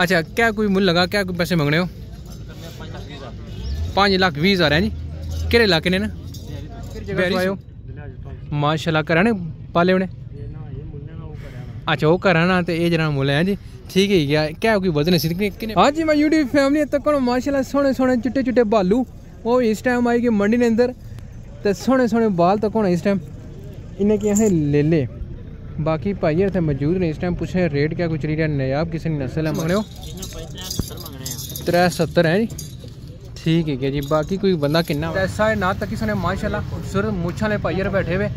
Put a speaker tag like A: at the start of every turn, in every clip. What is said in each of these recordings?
A: अच्छा क्या कोई मुल लगा? क्या कोई पैसे मंगने हो? पाँच लाख बीस हज़ार है जी। केड़े इलाके ने ना? हो करा ने पाले उन्हें अच्छा वो करा ना तो ये जरा मुल है जी। ठीक है, क्या क्या कोई वज़न सी हाँ जी, मैं यूट्यूब फैमिली तक माशाल्लाह सोने सोने चिट्टे चिट्टे बालू वो इस टाइम आई गए मंडी के अंदर तो सोने सोने बाल तक होने इस टाइम इन्हें कि असें ले ले। बाकी भाई इतने मौजूद ने, इस टाइम पूछे रेट क्या कुछ रही, नयाब किसी ने नस्ल है मंगने त्रै सत्तर है जी। ठीक है जी, बाकी कोई बंदा किन्ना साढ़े ना तक ने माशाला खूबसूरत मुछा ने भाई बैठे हुए।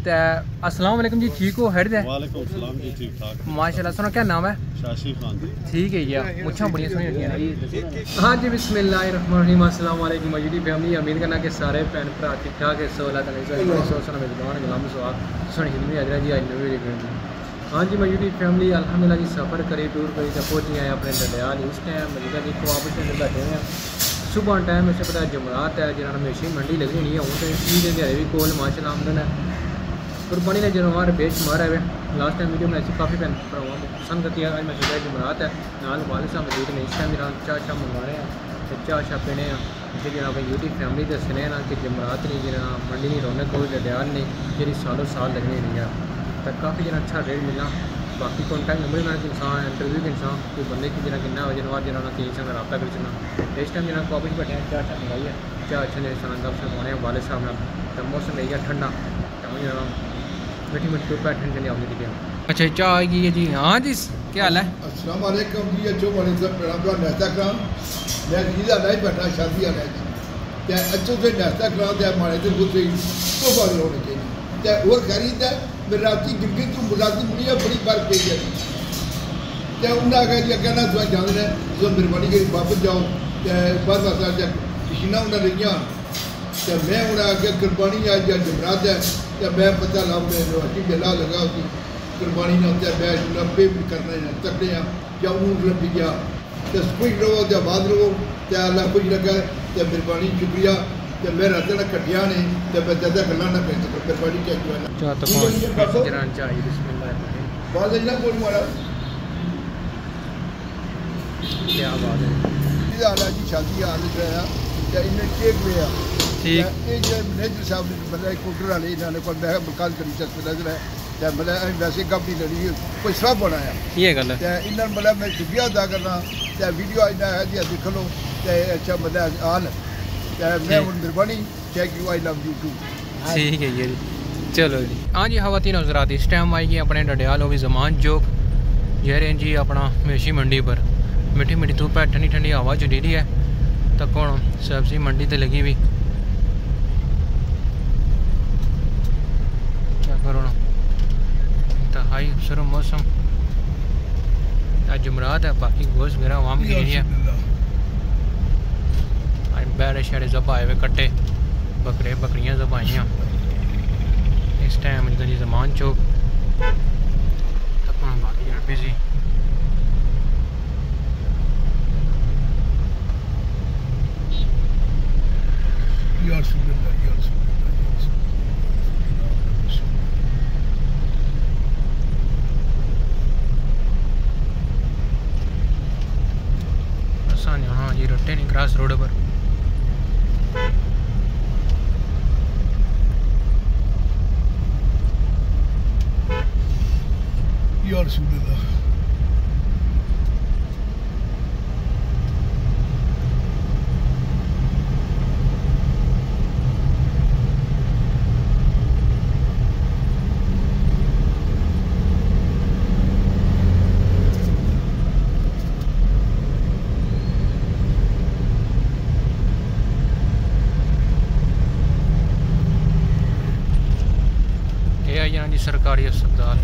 A: तो अस्सलाम वालेकुम जी ठीक हो हेड दे
B: वालेकुम सलाम जी ठीक ठाक
A: माशाल्लाह सुनो क्या नाम है
B: शाशी खान जी
A: ठीक है यार मुच्छां बड़ियाँ सोहनियाँ लगियाँ हाँ जी बिस्मिल्लाहिर्रहमानिर्रहीम अस्सलाम वालेकुम मजूदी फैमिली उम्मीद करना कि सारे भैन भरा ठीक ठाक है सो अल्लाह ताला सो सलाम मेजबान गुलाम सवाब सोनी हिंदी हाजरा जी वीडियो हाँ जी मजूदी फैमिली अल्हम्दुलिल्लाह जी सफ़र करी टूर करी तो पहुँची आए अपने दलियाल इस टाइम मजूदा जी को आप बैठे हुए हैं सुबह टाइम इसे पता जमरात है जिन्होंने हमेशा मंडी लगी हुई है हूँ तो ईद के भी कोल माशाल्लाह आमदन है कुर्बानी ने जनवार बेच मारा है लास्ट टाइम वीडियो में ऐसी काफ़ी पैन पसंद करती है आज मैं सुबह जमरात है, नाल वाले साहब मौजूद ने, इस टाइम जरा चाह शाह मंगा रहे हैं तो चाह पीने जिसे जरा अपनी यूट्यूब फैमिली दसने ना कि जमरात नहीं जना मंडी नहीं रौनक कोई लडियाल नहीं जी सालों साल लगने नहीं है। तो काफ़ी जना अच्छा रेट मिलना बाकी कॉन्टैक्ट नंबर में इंसान इंटरव्यू के इंसान, कोई बंदे की जना किन्ना हो जनवार जना ना तीन संग रबा कर चुना इस टाइम जना वापस बैठे चाह शाह मंगाई है चाह अच्छा इंसान दस मंगाने वाले साहब ने तो मौसम है ठंडा तो जना मीठी मीठी धूप ठंड चली आऊँगी दिखे। अच्छा चाह आएगी है जी। हाँ जी क्या हाल है?
C: अस्सलाम वालेकुम जी अच्छो बने सब प्रणाम का नाश्ता कराम मैं गीला नहीं बैठा शादी वाला जी। ते अच्छो से नाश्ता कराम ते हमारे ते गुस्से तो बारे होने के ते और खरीद है मैं राती गिरगी तो मुलाजिम मुनिया बड़ी बार पे गई ते उन्हें कहा जी कहना तो जाने ने तो मेहरबानी करी वापस जाओ। ते बस असा जब मशीना उन्हें रहियाँ ते मैं उन्हें आगे कुर्बानी आज जमरात है। या मैं पता ला मैं हटी गला लगा कि कुर्बानी ना त्या मैं नब्बे भी करने ना या या ऊन गया तो खुश रहो तो आबाद रहो तो अल्लाह खुश लगा तो मेहरबानी शुक्रिया. तो मैं रात ना कटिया ने तो मैं ज़्यादा गला ना
A: कर सकता मेहरबानी क्या जुआ बहुत
C: बोल मारा? क्या बात
A: है शादी हाल
C: में आया इन्हें केक में ਰਿਹਾ ਤੇ ਇਹਨੇ ਕੇਕ ਲਿਆ
A: ਠੀਕ
C: ਇਹ ਜੇ ਮੈਨੇਜਰ ਸਾਹਿਬ ਨੇ ਮਤਲਬ ਕੁੱਟਰ ਵਾਲੇ ਇਹਨਾਂ ਨੇ ਕੋਈ ਮੈਂ ਬਕਾਲ ਕਰੀ ਚੱਕ ਨਜ਼ਰ ਹੈ ਤੇ ਮਤਲਬ ਅਸੀਂ ਵੈਸੇ ਗੱਡੀ ਲੜੀ ਕੋਈ ਸਭ ਬਣਾਇਆ
A: ਇਹ ਗੱਲ
C: ਤੇ ਇਹਨਾਂ ਨੂੰ ਮਤਲਬ ਮੈਂ ਸ਼ੁਕਰੀਆ ਅਦਾ ਕਰਨਾ ਤੇ ਵੀਡੀਓ ਇਹਨਾਂ ਹੈ ਜੀ ਦੇਖ ਲਓ ਤੇ ਅੱਛਾ ਮਤਲਬ ਹਾਲ ਤੇ ਮੈਂ ਹੁਣ ਮਿਹਰਬਾਨੀ thank you I love you too
A: ठीक है ये चलो जी हाँ जी खातन हजरात इस टाइम आएगी अपने डडियाल भी जमान चौक जहरें जी अपना मेशी मंडी पर मिठी मिठी धूप है ठंडी ठंडी हवा चली रही है तो कौन सब्जी मंडी तो लगी हुई करो ना इंतहाई खूबसूरत मौसम। आज जुमरात है बाकी गोश मेरा आवाम की नहीं है आज जब आए हुए कट्टे। बकरे बकरियाँ जब आइयाँ। इस टाइम जमान चौक तक बाकी बिज़ी
C: यार
A: क्रास रोड पर
C: यार सुन
A: सरकारी अस्पताल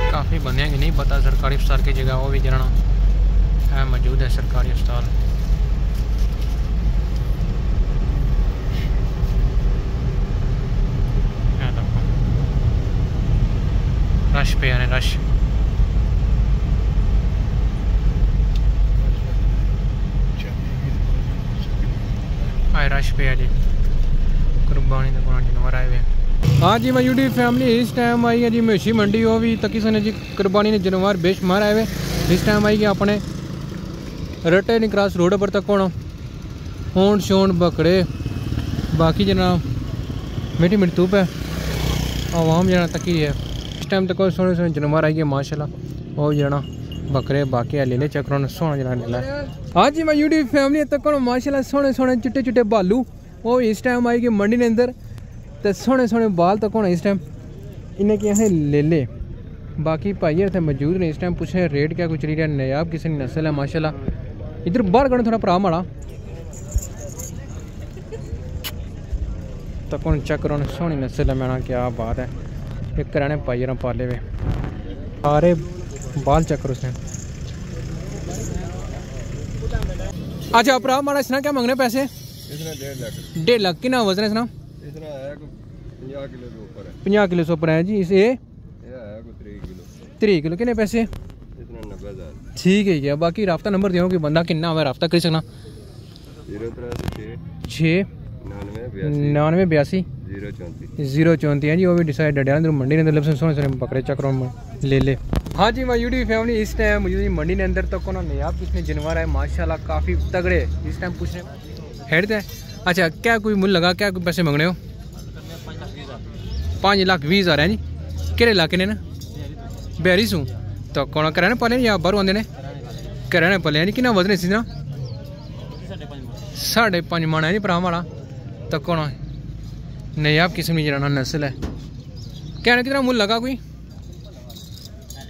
A: काफ़ी बंदे की नहीं, पता सरकारी अस्पताल की जगह वो भी जाना है, मौजूद है सरकारी अस्पताल। रश पे आने रश आए रश पे है जी कुर्बानी दुकान जानवर आए हुए हाँ। हाँ जी, मैं यूट्यूब फैमिली इस टाइम आई है जी मवेशी मंडी हो भी, तकी सने जी कुर्बानी ने जनवार बेशुमार आए इस टाइम आई है अपने रटे ने क्रॉस रोड पर तक होना। होंड शोन बकरे बाकी जना मिट्टी मिट्टी धूप है। आवाम जना तकी है। इस टाइम तक सोने सोने जनवार आई है माशाल्लाह। और जना बकरे बाकी है ले ले चक्कर सोना जना ले हाँ जी, मैं यूट्यूब फैमिली तक माशाल्लाह सोने सोने चिट्टे चिट्टे बालू। और इस टाइम आई गए मंडी ने अंदर ते सोने सोह्ने बाल तक होने इस टाइम इन्हें कि असें ले ले। बाकी भाई इतने मौजूद ने इस टाइम पूछे रेट क्या कुछ रही नयाब किसी नस्ल है माशाला इधर बाहर कड़े थोड़ा भरा माड़ा तक हूँ चेक करो सोहनी नस्ल है मैंने क्या बात है। एक कराने पाई जरा पाले हुए सारे बाल चक्कर करो उसने अच्छा भ्रा माड़ा इसने क्या मंगने पैसे?
B: डेढ़ लाख।
A: किन्ना वज़न है इसना 50 किलो से ऊपर है। जी इसे
B: त्रीह किलो।
A: किन्ने पैसे? ठीक है जी बाकी रबता नंबर दियो कि बंदा किन्ना रबता करी सकना।
B: छे। नानवे बयासी। ज़ीरो
A: चौंती। है हाँ जी वो भी डिसाइड मंडी ने अंदर सोने सोने पकड़े चक्कर ले ले। हाँ जी मैं यूट्यूब फैमिली इस टाइम मुझे मंडी ने अंदर तक ना नया कितने जानवर है। माशाल्लाह काफ़ी तगड़े इस टाइम पूछने हेडते हैं। अच्छा क्या कोई मुल लगा क्या कोई पैसे मंगने हो? पाँच लाख बीस हज़ार है जी। केड़े इलाके ने ना? बिहारी सू। तो कौन कराने पाले या बाहरों आंदे ने? कराने पाले हैं जी किन्ना वज़न इसी ना साढ़े पंज मन है जी भरा माड़ा तो कौन नयाब किस्म की जरा नस्ल है। कहने कितना मुल लगा कोई?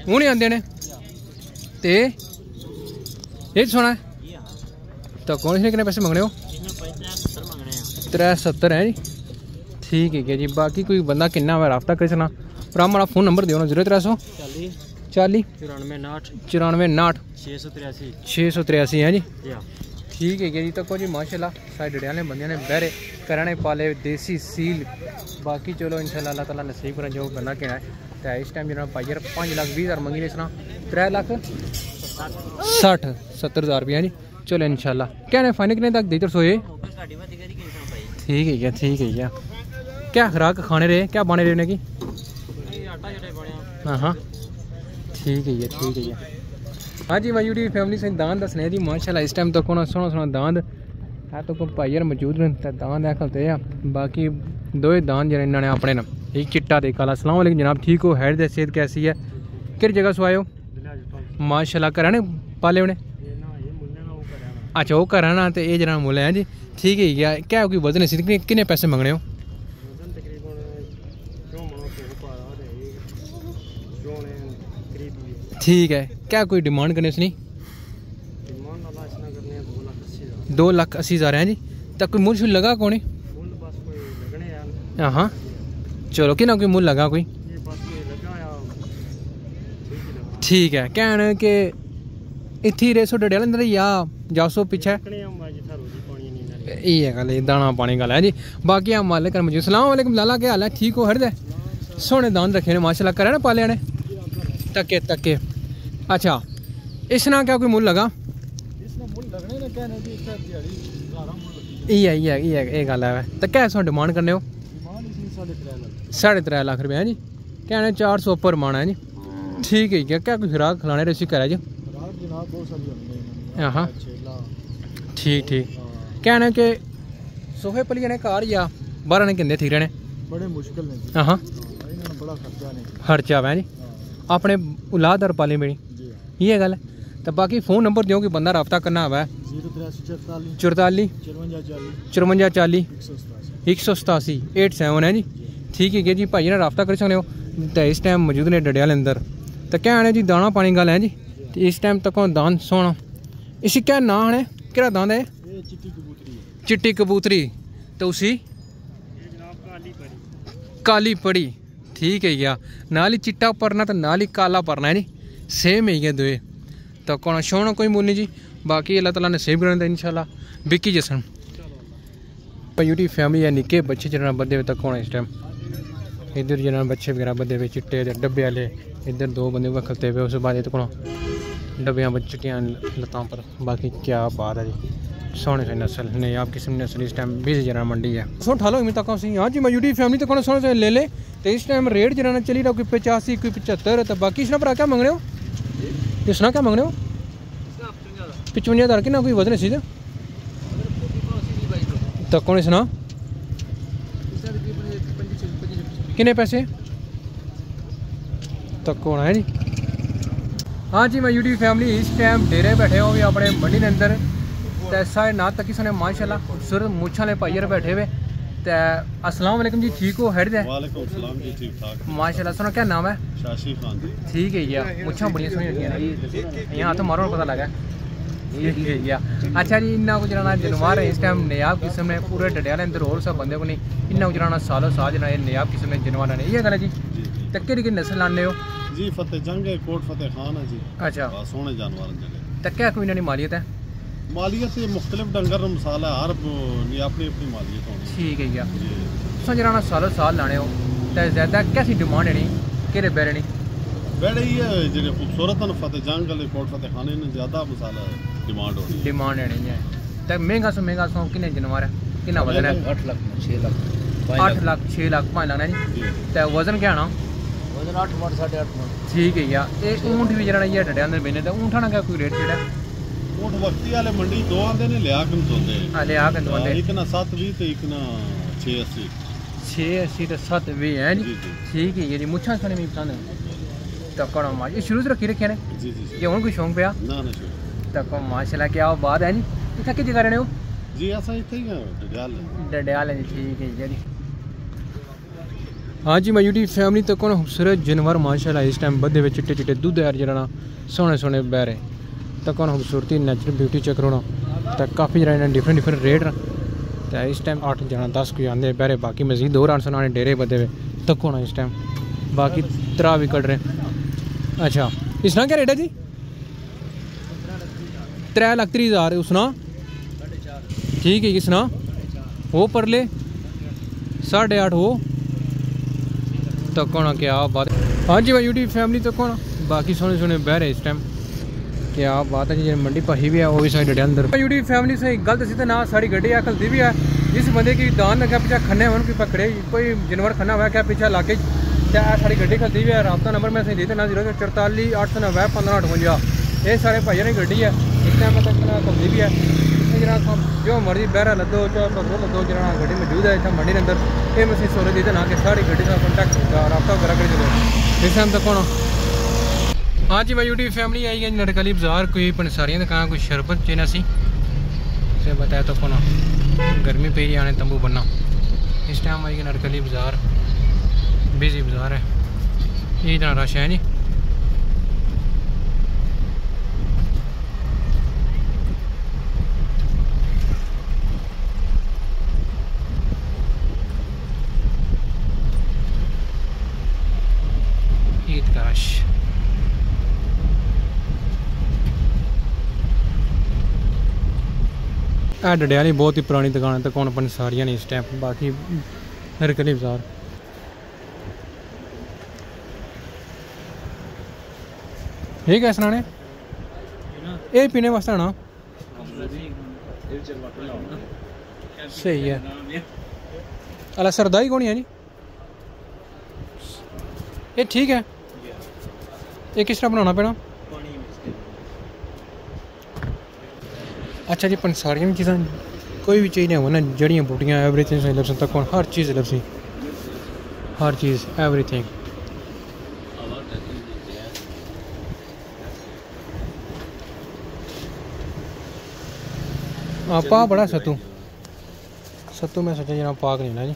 A: हूँ नहीं आंदे ने। ते? ये सोना है। तो कौन इसने कितने पैसे मंगने हो। त्रै सत्तर है जी। ठीक है जी? बाकी कोई बंदा किन्ना होवे राफ्ता करी सकना। भरा माड़ा फ़ोन नंबर दियो ना ज़ीरो त्रै सौ।
D: चाली।
A: चाली।
D: चौरानवे नाठ।
A: चौरानवे नाठ।
D: छे सौ तिरासी
A: छे सौ तिरासी है जी। ठीक है जी? तको जी माशाल्लाह साइड डड़ियाले बंदे ने बहरे कराने पाले देसी सील। बाकी चलो इंशाल्लाह अल्लाह ताला नसीब करें जो करना है। ते इस टाइम जना पाइयर पाँच लाख बीस हज़ार मंगी ने इसना त्रै लाख सठ सत्तर हज़ार रुपया जी। चलो इंशाल्लाह। क्या ने फाइनल कितने तक देतर सोए ठीक है क्या ठीक है क्या। क्या खुराक खाने रहे क्या बने रहे उन्हें की? हाँ हाँ। ठीक है ठीक है हाँ जी मैं यूट्यूब फैमिली से दान दसने जी। माशाल्लाह, इस टाइम तो कोना सोना सोना दांद है तो को भाईयर मौजूद न दांद है खलते आ बाकी दो दांद जने इन्होंने अपने एक चिट्टा ते काला सलाम वालेकुम जनाब। ठीक हो, हैड दे सेहत कैसी है? किस जगह सो आए हो? माशाल्लाह, करा ने पाले उन्हें? अच्छा वो करा ना, ते ये जना मुल है जी। ठीक है क्या क्या कोई वज़न सी किन्ने पैसे मंगने हो? ठीक है। क्या कोई डिमांड करने इसनी दो लाख अस्सी हज़ार। है जी। तक कोई मुल शुल लगा कौन हाँ? हाँ चलो कि ना कोई मुल लगा कोई? ठीक है कहने के इत्थी रेसो डडेल अंदर या जासो पीछे? ये गल दाना पानी गल है जी। बाकी हम मालिक कर मुझे सलाम वालेकुम लाला क्या हाल है? ठीक हो हर दे? सोने दान रखे ने माशाल्लाह करे ना पाले ने? तके तके। अच्छा इसना क्या कोई मुल लगा इयै इयै इयै एह् गल्ल है ते क्या सो डिमांड करने हो साढ़े त्रै लाख रुपया है जी कहने चार सौ उप्पर माना है जी ठीक है क्या क्या कोई खुराक खिलाने रेसी करा जी हाँ ठीक ठीक कहने के सोफे पली जाने घर या बाहर ने किंदे ठीक रहने
D: बड़े मुश्किल ने
A: हाँ हाँ
D: ਇਹਨਾਂ ਨੂੰ ਬੜਾ ਖਰਚਾ ਨੇ
A: खर्चा है जी अपने औलाद और पाली मेरी इ'यै गल्ल ऐ ते बाकी फ़ोन नंबर देओ कि बंदा रबता करना
D: आवै
A: चुरताली चुरवंजा चाली एक सौ सतासी एट सैवन है जी ठीक है जी। भाई ने रबता करी सकने हो। ते इस टाइम मौजूद ने डडेआल अंदर। तो क्या है जी दाना पानी गल है जी। तो इस टाइम तक दान सोना। इसी क्या ना है? केह्ड़ा दान है? चिट्टी कबूतरी। तो उसी? काली पड़ी ठीक है भैया हाँ। नाल ही चिट्टा भरना तो नाल ही काला भरना है जी। सेम है ये। दोए तो कौन शोना कोई मूल नहीं जी? बाकी अल्लाह ताला ने सेव करना इंशाल्लाह। बिकी जसन यूटी फैमिली या निक्के बच्चे जना बदे तक होना इस टाइम इधर जना बच्चे वगैरह बदे हुए चिट्टे डब्बे वाले। इधर दो बंदे हुए खलते हुए उस बाद को डब्बियाँ चिट्टियाँ लतां पर। बाकी क्या बात है जी। सोने से नस्ल नहीं आप किस्म नस्ल इस टाइम बीस जना मंडी है। सो ठालो इमें तक हाँ जी, मैं यूटी फैमिली तो कौन सोने से ले ले। तो इस टाइम रेट जना चली रहा, कोई पचासी, कोई पचहत्तर तो बाकी इसना पर क्या मंगने हो। सुना क्या मांगने हो? पचवंजा हज़ार कितना कोई वज़न सी तक कौन सुना? किन्ने पैसे? तक कौन है जी? हाँ जी, मैं यूट्यूब फैमिली इस टाइम डेरे बैठे हो भी अपने मंडी के अंदर। ते सारे ना तक सने माशाल्लाह, खूबसूरत मुच्छा वाले भाईयर बैठे हुए। ते अस्सलाम वालेकुम जी ठीक हो हेड दे
E: वालेकुम सलाम जी ठीक ठाक
A: माशाल्लाह सुनो क्या नाम है
E: शाशी खान जी
A: ठीक है या मुच्छा बड़ियाँ सोहनी लगियाँ यहाँ तो मारो पता लगा ठीक है या अच्छा जी इन्ना कुछ जनाना जनवार है इस टाइम नयाब किस्म ने पूरे डडियाले अंदर और सब बंदे को नहीं इन्ना कुछ जनाना सालों साल जना ये नयाब किस्म ने जनवार ने ये गल है जी ते केड़ी केड़ी नस्ल लाने हो
E: जी फतेह जंग है कोट फतेह खान है जी
A: अच्छा
E: बड़ा सोहने जानवर हैं
A: ते क्या कोई इन्हां मालियत है
E: मालियत से मुख्तलिफ़ डंगर मसाला हर अपनी अपनी मालियत होनी
A: ठीक है या
E: जी
A: तुसें जनाना सालों साल लाने हो ते ज़्यादा कैसी डिमांड है नी केरे बेरे नी
E: बड़े ही है जेह्ड़े खूबसूरत न फतेह जंग वाले कोट फतेह खान इन्हें ज़्यादा मसाला डिमांड होनी
A: डिमांड है नहीं है ते महँगा सो महँगा सो किन्ने जनवार है किन्ना वज़न है
E: अठ लाख छः लाख
A: अठ लाख छः लाख पाँच लाख है जी
E: जी
A: ते वज़न क्या आना
E: वज़न आठ मण साढ़े आठ मण
A: ठीक है या ये ऊँट भी जरा ये डड़े अंदर बेने ते ऊंठा ना क्या कोई रेट जेड़ा
E: ਕੋਟ ਵਕਤੀ ਵਾਲੇ ਮੰਡੀ ਦੋਹਾਂ
A: ਦੇ ਨੇ ਲਿਆ ਕੰਦੋਂਦੇ
E: ਆ ਲਿਆ ਕੰਦੋਂਦੇ ਇੱਕ ਨਾ 720 ਤੇ ਇੱਕ ਨਾ
A: 680 680 ਤੇ 720 ਹੈ ਜੀ ਠੀਕ ਹੈ ਜੀ ਮੁੱਛਾਂ ਸਣੇ ਵੀ ਪਸੰਦ ਹੈ ਤਕੜਾ ਮਾਂ ਇਹ ਸ਼ੁਰੂ ਤੋਂ ਰੱਖੀ ਰੱਖਿਆ ਨੇ
E: ਜੀ
A: ਜੀ ਇਹ ਹੁਣ ਕੋਈ ਸ਼ੌਂਕ ਪਿਆ
E: ਨਾ ਨਾ
A: ਸ਼ੌਂਕ ਤਕੜਾ ਮਾਸ਼ਾਅੱਲਾ ਕੀ ਆਓ ਬਾਤ ਹੈ ਜੀ ਇੱਥੇ ਕਿ ਜਗ੍ਹਾ ਰਹਿਣੇ ਹੋ
E: ਜੀ ਅਸਾਂ ਇੱਥੇ ਹੀ ਆ ਡਡਿਆਲ
A: ਡਡਿਆਲ ਹੈ ਜੀ ਠੀਕ ਹੈ ਜੀ ਹਾਂਜੀ ਮੈਂ ਯੂਟਿਊਬ ਫੈਮਿਲੀ ਤੱਕ ਹੁਣ ਖੂਬਸੂਰਤ ਜਾਨਵਰ ਮਾਸ਼ਾਅੱਲਾ ਇਸ ਟਾਈਮ ਬੱਦੇ ਵਿੱਚ ਚਿੱਟੇ ਚਿੱਟੇ ਦੁੱਧ ਯਾਰ ਜਿਹੜਾ ਨਾ ਸੋਹਣੇ ਸੋਹਣੇ ਬਹਿ ਰਹੇ तक खूबसूरती नैचुरल ब्यूटी चेक करो तो काफ़ी जरा डिफरेंट डिफरेंट रेट न। तो इस टाइम अट्ठ जना, दस कोई आंदे बहरे बाकी मजीद होर आंसर आने डेरे बदे हुए तक होना इस टाइम बाकी त्रा भी कट रहे। अच्छा इसना क्या रेट है जी? त्रै लक्ख त्री हज़ार उसना ठीक है किसना वो परले। साढ़े आठ हो। तक होना क्या बात। हाँ जी भाई यूट्यूब फैमिली तक होना बाकी सोने सोने बह इस टाइम क्या बात है जी मंडी भाई भी है, वो भी साइड डे अंदर। यूट्यूब फैमिली से गलत सी तो ना, सारी गड्डी है भी है। जिस बंदे की दान लगा पीछे खन्ने होन पकड़े, कोई जानवर खन्ना हुआ क्या पीछे लाके, क्या सारी गड्डी खलती भी है? राबता नंबर मैं सही देते ना, ज़ीरो चौताली अठ सौ नब्बे, पंद्रह, अठवंजा। ये सारे भाइयों ने गड्डी है इस टाइम तक खलती भी है। जो मर्ज़ी बहरा लदो चाहे पत्थर लदो जरा गड्डी मौजूद है इतना मंडी के अंदर, ये मसीह सोरे दी ना, कि सारी गड्डी का कॉन्टैक्ट रबता वगैरह कर चलो। इस टाइम तक कौन भाई यूट्यूब फैमिली आई है नटकली बाज़ार। कोई पंसारियाँ दुकान कोई शरबत चेना सी। से बताया तो कौन? गर्मी पे ही आने तंबू बनना। इस टाइम आई है नटकली बाज़ार। बिज़ी बाज़ार है। ये इतना रश है नहीं। ईद का रश ਇਹ ਡਡਿਆਲੀ ਬਹੁਤ ਹੀ ਪੁਰਾਣੀ ਦੁਕਾਨ ਹੈ ਤੇ ਕੌਣ ਆਪਣੀ ਸਾਰੀਆਂ ਨੇ ਇਸ ਟਾਈਮ ਬਾਕੀ ਹਰਕਲੀ ਬਾਜ਼ਾਰ ਇਹ ਕਿਸ ਨੇ ਇਹ ਪੀਣੇ ਵਾਸਤੇ ਆਣਾ ਸਹੀ ਹੈ ਅਲਾ ਸਰਦਾਈ ਕੋਣੀ ਹੈ ਜੀ ਇਹ ਠੀਕ ਹੈ ਇਹ ਕਿਸ ਤਰ੍ਹਾਂ ਬਣਾਉਣਾ ਪੈਣਾ अच्छा जी पंसारियाँ भी चीज़ां कोई भी चीज़ नहीं हो ना जड़ियाँ बूटियाँ एवरीथिंग सही लफ्स तक हर चीज़ लफ्सी हर चीज़ एवरीथिंग आपा बड़ा सत्तू। सत्तू मैं सोचा जना पाक नहीं ना जी।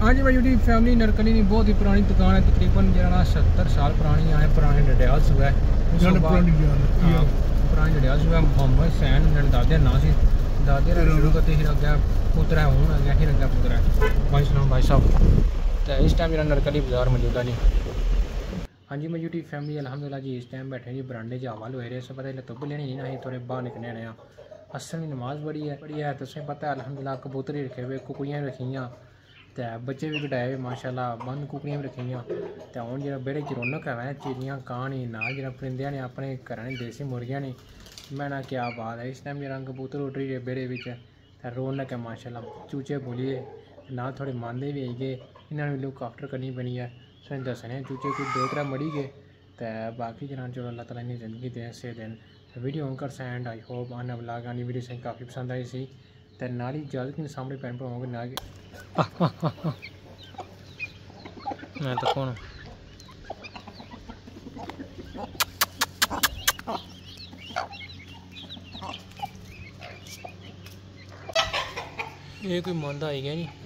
A: हाँ जी भाई यूट्यूब फैमिली नरकली की बहुत ही पुरानी दुकान है तकरीबन जना सत्तर साल पुरानी है पुराने डडियाल सुबह। तो डडियाल सुबह मोहम्मद सैन मेरे दादे ना सी दादे शुरू करते ही रख पुत्र है रख पुत्र है भाई सलाम भाई साहब तो इस टाइम जरा नरकली बाज़ार मौजूदा नहीं हाँ जी मैं यूट्यूब फैमिली अलहमदिल्ला जी इस टाइम बैठे जी बरांडे च हवा लोए रहे पता है तुब लेनी ना थोड़े बाहर निकलने रहे असल में नमाज़ बड़ी है बड़ी है तुसें पता है अलहमदिल्ला कबूतर रखे हुए कुकड़ियाँ भी रखियाँ ते बच्चे भी कटाए माशाल्लाह, बंद कुकड़िया भी रखी दियाँ। ते हून जेह्ड़ा बेड़े च रौनक ऐ चिड़ियाँ कां नी ना जेह्ड़ा परिंदेआं ने अपने घर ने देसी मुर्गियाँ ने, मैं ना क्या बात है, इस टाइम जेह्ड़ा कबूतर उड्डरी गे बेड़े बिच्च ते रौनक ऐ माशाल्लाह। चूचे बोलिये ना थोड़े मांदे भी आई गए इ'यां बी लुक आफ्टर करनी बनी ऐ तुसेंगी दस्सने चूचे कोई दो त्रै मरी गए ते बाकी जनाब चलो अल्लाह ताला ज़िंदगी देन सेह्त देन। वीडियो हून करसा आई होप आने ब्लाग आह्ली वीडियो काफ़ी पसंद आई सी। తెనాలి इजाज़त ने सामने भैन भ्रावों ना के ये कोई मानता
C: है नहीं?